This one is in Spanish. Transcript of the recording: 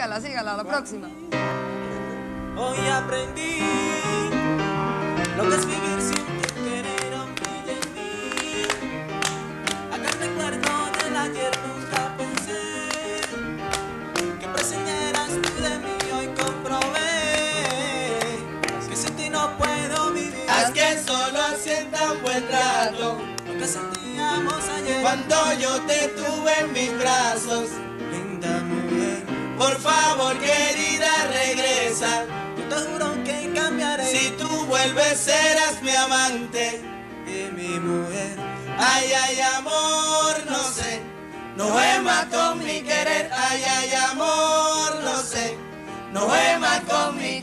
sígala, sígala, la próxima. Hoy aprendí lo que es vivir sin tu querer, hombre en mí. Acá recuerdo del ayer nunca pensé que prescinderas tú de mí. Hoy comprobé que sin ti no puedo vivir. Haz que solo sientan buen rato Lo que sentíamos ayer. cuando yo te tuve en mis brazos. Por favor, querida, regresa. yo te juro que cambiaré. Si tú vuelves, serás mi amante. y mi mujer. Ay, ay, amor, no sé. No más con mi querer. Ay, ay, amor, no sé. No más con mi